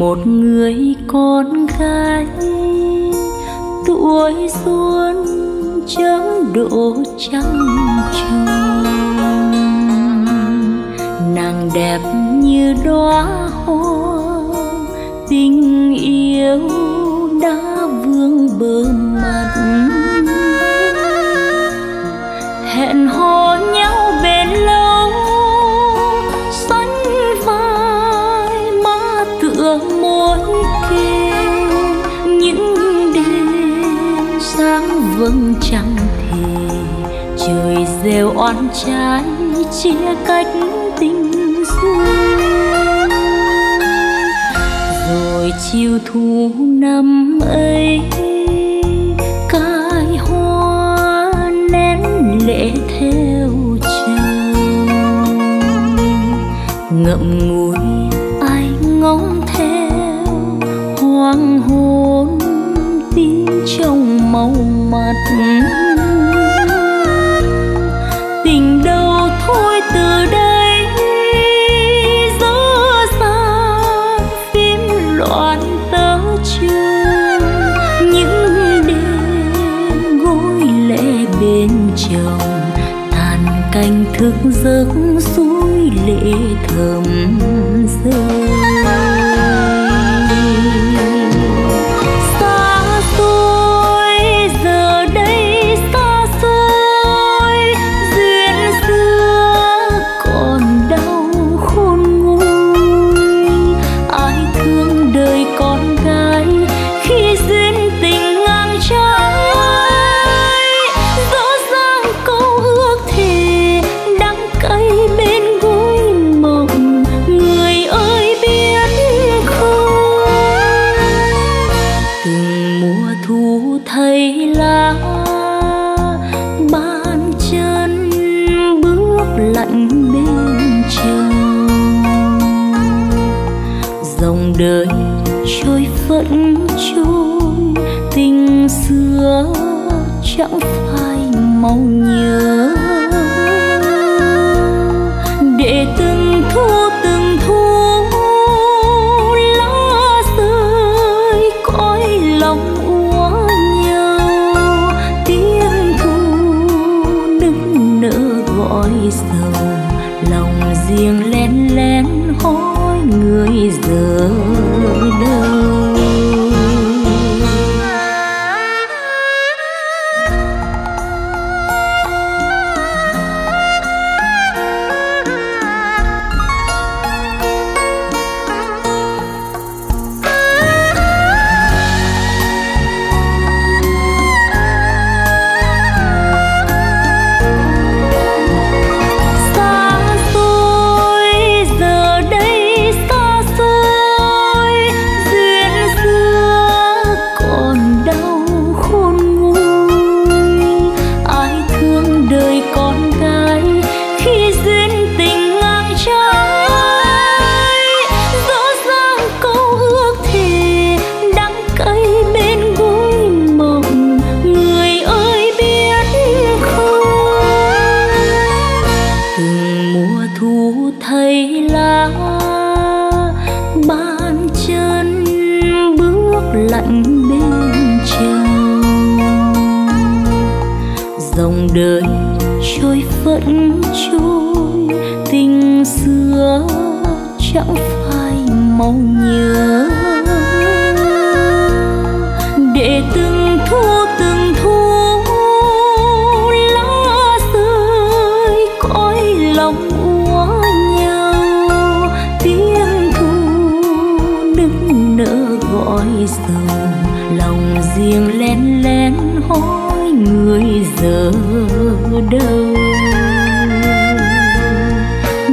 một người con gái. Tuổi xuân chấm độ trăng tròn. Nàng đẹp như đóa hoa, tình yêu đã vương bờ giữa mỗi kia. Những đêm sáng vâng trăng thì trời rêu oan trái chia cách tình duyên rồi chiều thu năm ấy cài hoa nén lệ theo trời ngậm ngùi hôn tin trong màu mặt tình đâu thôi từ đây, gió xa phím loạn tớ chưa? Những đêm gối lệ bên chồng, tàn canh thức giấc suối lệ thầm rơi. Vẫn chung. Tình xưa chẳng phải mong nhớ. Để từng thu từng thu, lá rơi cõi lòng úa nhau. Tiếng thu nức nở gọi sầu, lòng riêng lén lén hỏi người giờ. Bàn chân bước lạnh bên trời. Dòng đời trôi phận trôi, tình xưa chẳng phải mong nhớ. Để từng nở gọi sầu lòng riêng lén lén hỏi người giờ đâu.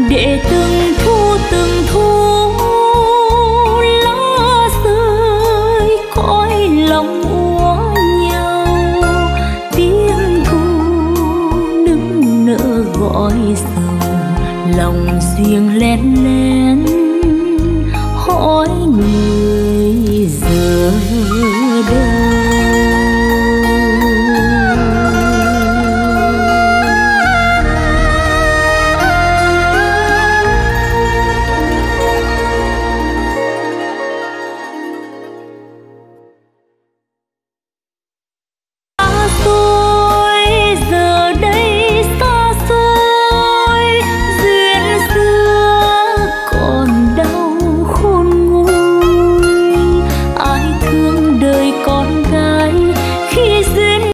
Để từng thu từng thu, lá rơi cõi lòng úa nhau. Tiếng thu nức nở gọi sầu lòng riêng lén lén hỏi người 思